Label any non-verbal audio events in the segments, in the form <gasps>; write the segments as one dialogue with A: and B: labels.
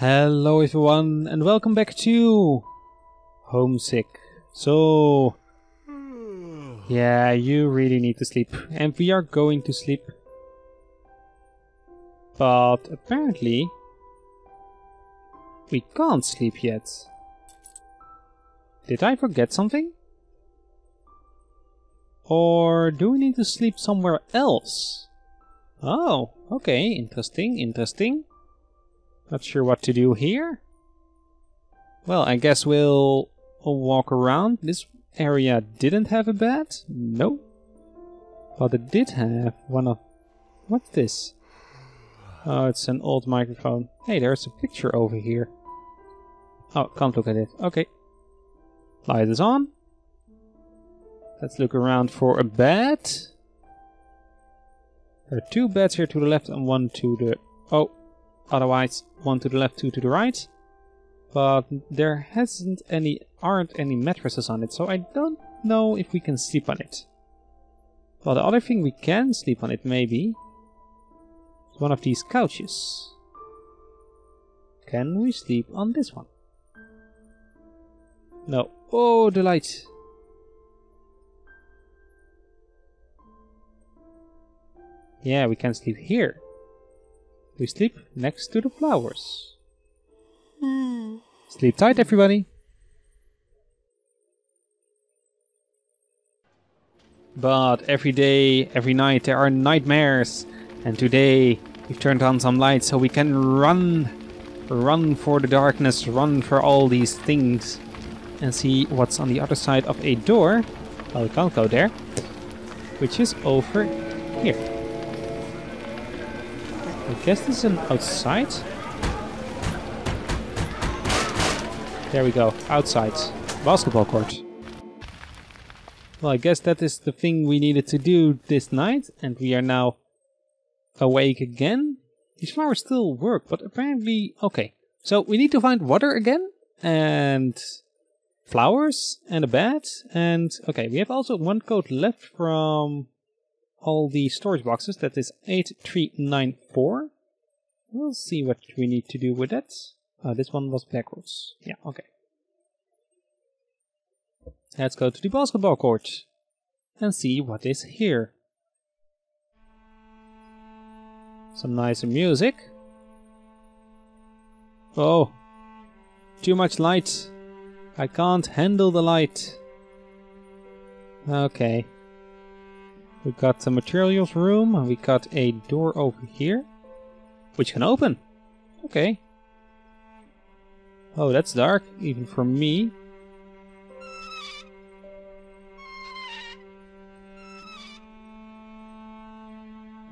A: Hello everyone and welcome back to Homesick. So yeah, you really need to sleep and we are going to sleep. But apparently we can't sleep yet. Did I forget something? Or do we need to sleep somewhere else? Oh, okay, interesting, interesting. Not sure what to do here. Well, I guess we'll walk around. This area didn't have a bed. No. But it did have one of... What's this? Oh, it's an old microphone. Hey, there's a picture over here. Oh, can't look at it. Okay. Light is on. Let's look around for a bed. There are two beds here to the left and one to the... Oh, otherwise one to the left, two to the right. But there hasn't any, aren't any mattresses on it, so I don't know if we can sleep on it. Well, the other thing we can sleep on it, maybe, is one of these couches. Can we sleep on this one? No. Oh, the light. Yeah, we can sleep here. We sleep next to the flowers. Hmm. Sleep tight, everybody. But every day, every night, there are nightmares. And today, we've turned on some lights so we can run. Run for the darkness, run for all these things. And see what's on the other side of a door. Well, we can't go there. Which is over here. I guess this is an outside. There we go, outside. Basketball court. Well, I guess that is the thing we needed to do this night, and we are now awake again. These flowers still work, but apparently... Okay, so we need to find water again, and flowers, and a bed, and... Okay, we have also one code left from all the storage boxes. That is 8394. We'll see what we need to do with that. Uh, this one was backwards. Yeah, okay. Let's go to the basketball court and see what is here. Some nice music. Oh, too much light. I can't handle the light. Okay. We got the materials room and we got a door over here. Which can open. Okay. Oh, that's dark, even for me.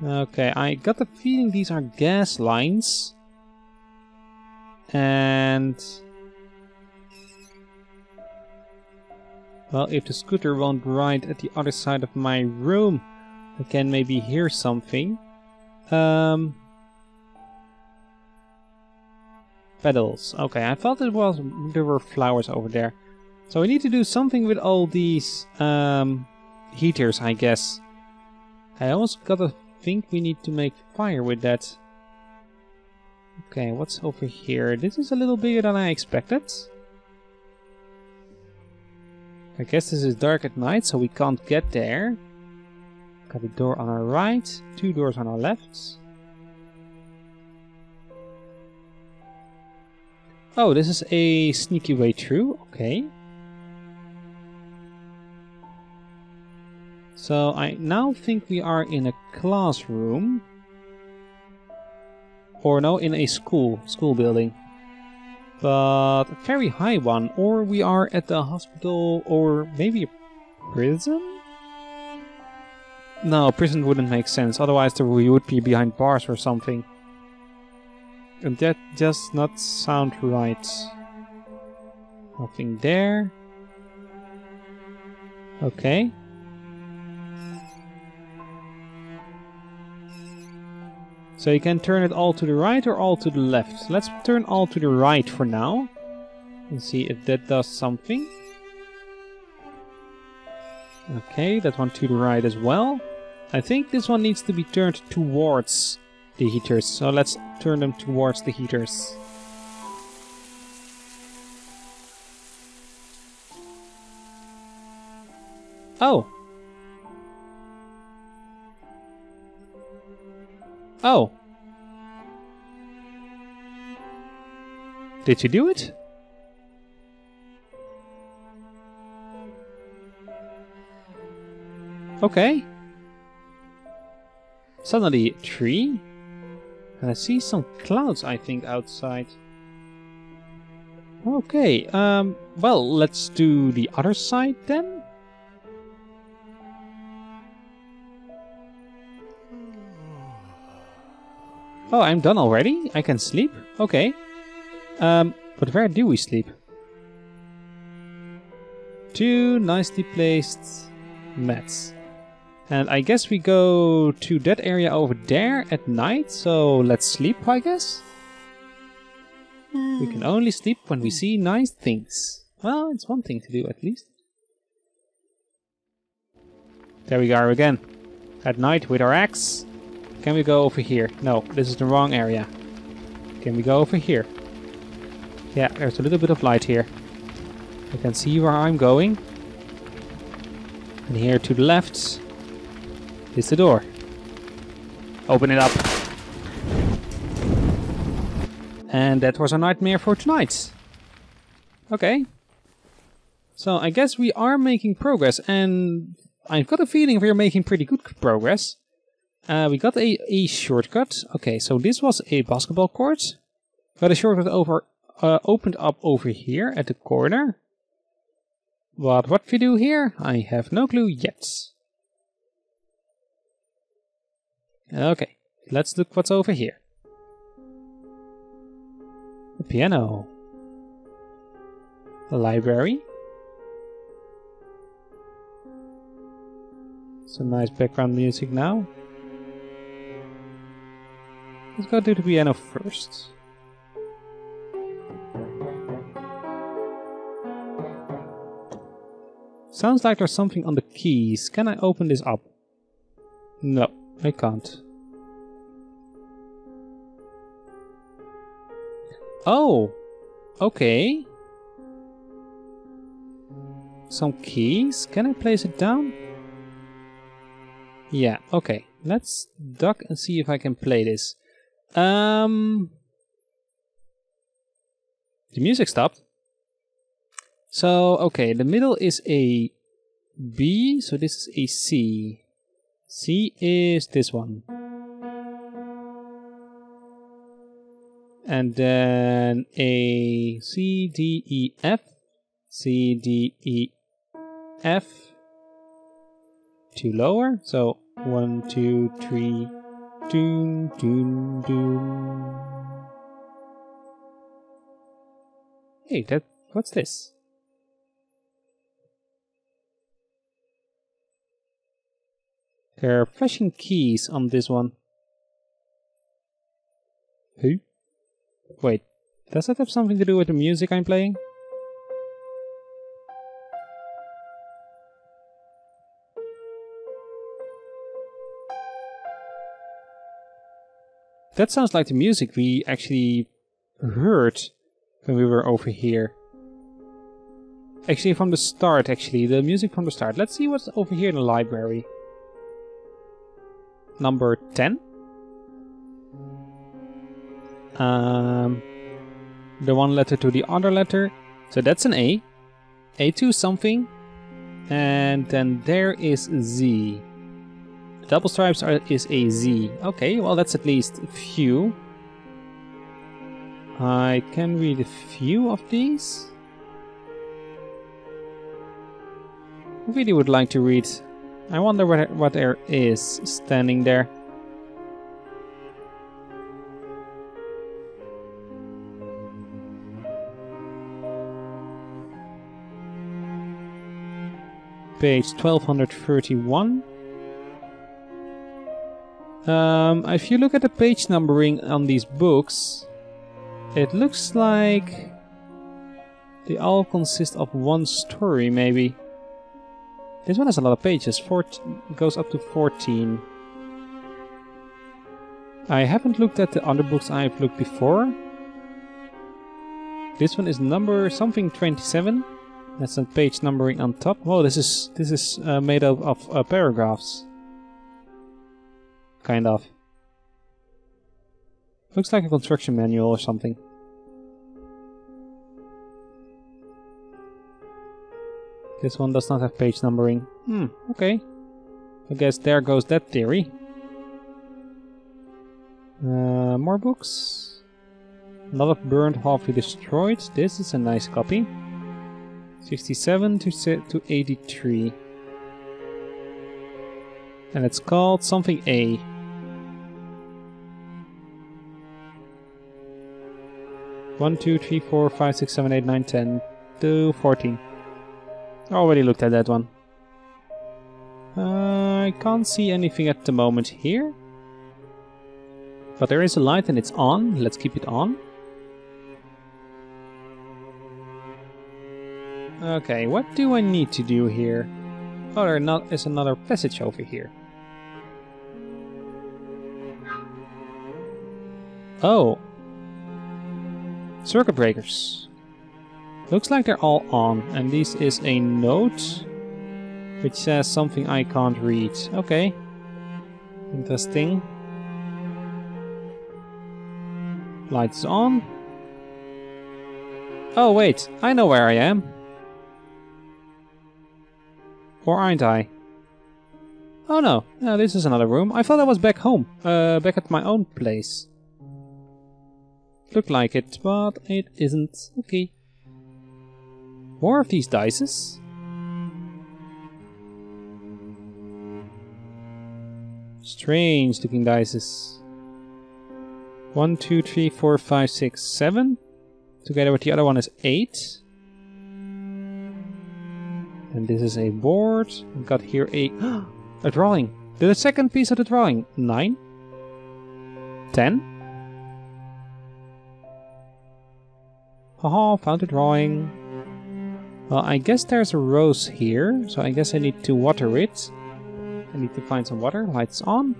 A: Okay, I got the feeling these are gas lines. And... Well, if the scooter won't ride at the other side of my room, I can maybe hear something. Um, pedals. Okay, I thought it was there were flowers over there. So we need to do something with all these um, heaters, I guess. I also gotta think we need to make fire with that. Okay, what's over here? This is a little bigger than I expected. I guess this is dark at night, so we can't get there. Got a door on our right, two doors on our left. Oh, this is a sneaky way through, okay. So I now think we are in a classroom. Or no, in a school, school building but a very high one. Or we are at the hospital, or maybe a prison? No, prison wouldn't make sense, otherwise we would be behind bars or something. And that does not sound right. Nothing there. Okay. So you can turn it all to the right or all to the left. Let's turn all to the right for now. And see if that does something. Okay, that one to the right as well. I think this one needs to be turned towards the heaters. So let's turn them towards the heaters. Oh, Oh. Did you do it? Okay. Suddenly, a tree. And I see some clouds, I think, outside. Okay, um, well, let's do the other side then. Oh, I'm done already? I can sleep? Okay. Um, but where do we sleep? Two nicely placed mats. And I guess we go to that area over there at night, so let's sleep, I guess? We can only sleep when we see nice things. Well, it's one thing to do at least. There we are again. At night with our axe. Can we go over here? No, this is the wrong area. Can we go over here? Yeah, there's a little bit of light here. I can see where I'm going. And here to the left is the door. Open it up. And that was a nightmare for tonight. Okay. So I guess we are making progress and I've got a feeling we're making pretty good progress. Uh, we got a, a shortcut. Okay, so this was a basketball court. Got a shortcut over uh, opened up over here at the corner. But what we do here, I have no clue yet. Okay, let's look what's over here. A piano. A library. Some nice background music now. Let's go to the piano first. Sounds like there's something on the keys. Can I open this up? No, I can't. Oh, okay. Some keys. Can I place it down? Yeah, okay. Let's duck and see if I can play this. Um, the music stopped. So, okay, the middle is a B, so this is a C. C is this one. And then a C, D, E, F, C, D, E, F, two lower, so one, two, three, doon, doon, doon. Hey, that, what's this? There are flashing keys on this one. Who? Wait, does that have something to do with the music I'm playing? That sounds like the music we actually heard when we were over here. Actually, from the start, actually. The music from the start. Let's see what's over here in the library number 10. Um, the one letter to the other letter. So that's an A. A2 something. And then there is Z. Double stripes are, is a Z. Okay, well that's at least a few. I can read a few of these. Really would like to read I wonder what, what there is standing there. Page 1231. Um, if you look at the page numbering on these books, it looks like they all consist of one story, maybe. This one has a lot of pages. 14, goes up to 14. I haven't looked at the other books I've looked before. This one is number something 27. That's some page numbering on top. Whoa, this is this is uh, made up of uh, paragraphs. Kind of. Looks like a construction manual or something. This one does not have page numbering. Hmm, okay. I guess there goes that theory. Uh, more books. A lot of burned, halfly destroyed. This is a nice copy. 67 to, to 83. And it's called something A. One, two, three, four, five, six, seven, eight, nine, ten, to fourteen. Already looked at that one. Uh, I can't see anything at the moment here. But there is a light and it's on. Let's keep it on. Okay, what do I need to do here? Oh, there not is another passage over here. Oh. Circuit breakers. Looks like they're all on, and this is a note which says something I can't read. Okay. Interesting. Lights on. Oh wait, I know where I am. Or aren't I? Oh no, no, this is another room. I thought I was back home, uh, back at my own place. Looked like it, but it isn't. Okay. More of these dices. Strange looking dices. One, two, three, four, five, six, seven. Together with the other one is eight. And this is a board. We've got here a <gasps> a drawing. The second piece of the drawing. Nine. Ten. Haha, found a drawing. Well, I guess there's a rose here, so I guess I need to water it. I need to find some water. Lights on.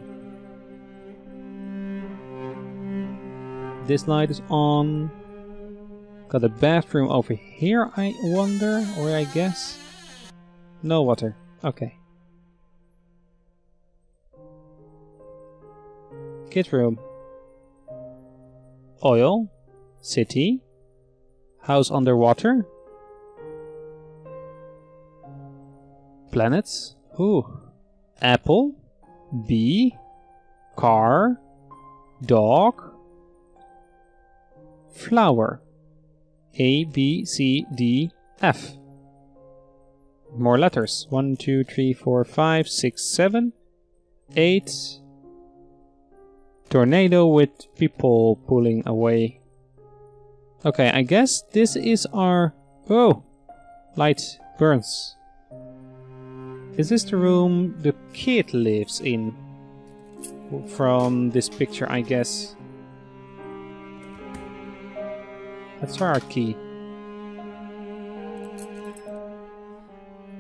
A: This light is on. Got a bathroom over here, I wonder, or I guess. No water. Okay. Kit room. Oil. City. House underwater. Planets. Ooh. Apple. Bee. Car. Dog. Flower. A, B, C, D, F. More letters. One, two, three, four, five, six, seven, eight. Tornado with people pulling away. Okay, I guess this is our... Oh! Light burns. Is this the room the kid lives in? From this picture, I guess. That's our key.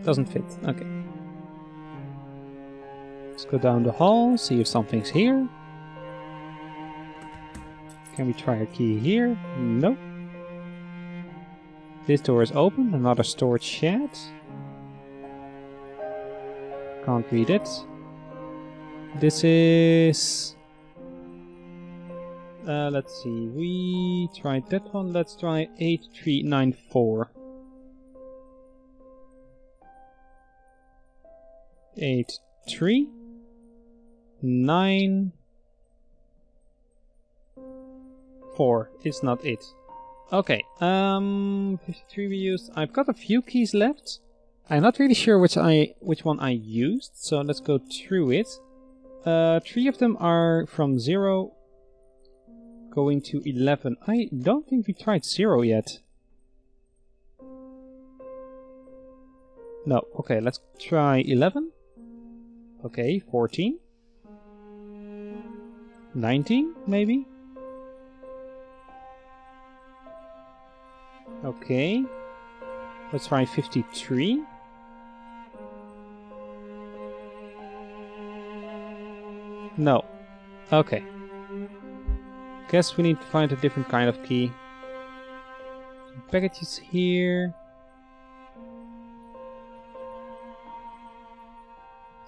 A: Doesn't fit. Okay. Let's go down the hall, see if something's here. Can we try a key here? Nope. This door is open, another storage shed. Can't read it. This is... Uh, let's see, we tried that one, let's try 8394. 8, 3, 9, 4. It's not it. Okay, um, 53 we used. I've got a few keys left. I'm not really sure which I which one I used, so let's go through it. Uh, three of them are from 0 going to 11. I don't think we tried 0 yet. No, okay, let's try 11. Okay, 14. 19, maybe? Okay. Let's try 53. No. Okay. Guess we need to find a different kind of key. Packages here.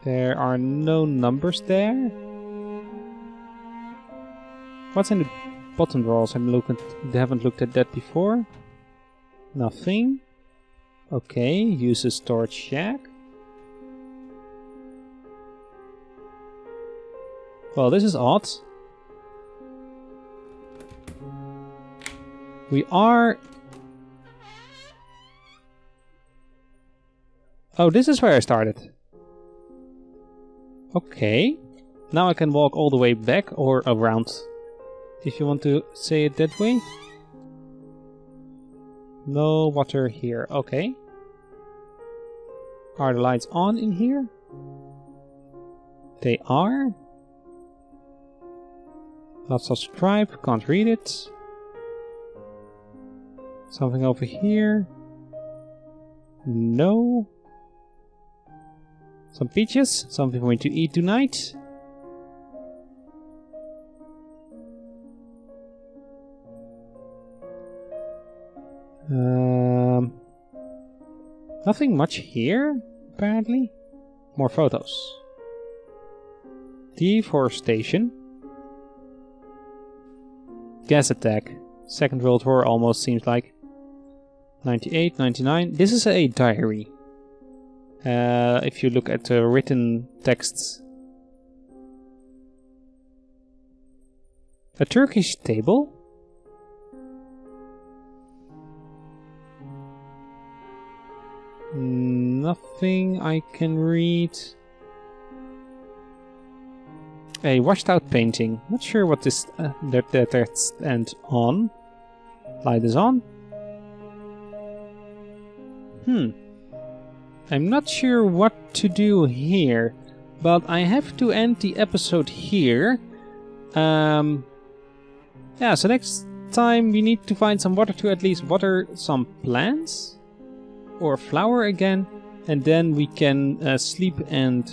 A: There are no numbers there. What's in the bottom drawers? I. Haven't looked at that before. Nothing. Okay, use a storage shack. Well, this is odd. We are... Oh, this is where I started. Okay. Now I can walk all the way back or around. If you want to say it that way. No water here. Okay. Are the lights on in here? They are. Not subscribe, can't read it. Something over here. No. Some peaches, something for me to eat tonight. Nothing much here, apparently. More photos. Deforestation. Gas attack. Second World War almost seems like. 98, 99. This is a diary. Uh, if you look at the written texts. A Turkish table. Nothing I can read. A washed out painting. Not sure what this uh, that that that's and on. Light is on. Hmm. I'm not sure what to do here, but I have to end the episode here. Um. Yeah. So next time we need to find some water to at least water some plants or flower again, and then we can uh, sleep and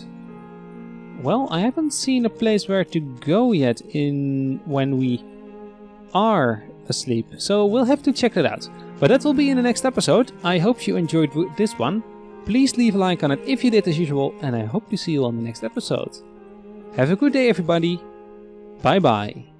A: well, I haven't seen a place where to go yet in when we are asleep, so we'll have to check that out. But that will be in the next episode. I hope you enjoyed this one. Please leave a like on it if you did as usual, and I hope to see you on the next episode. Have a good day everybody. Bye bye.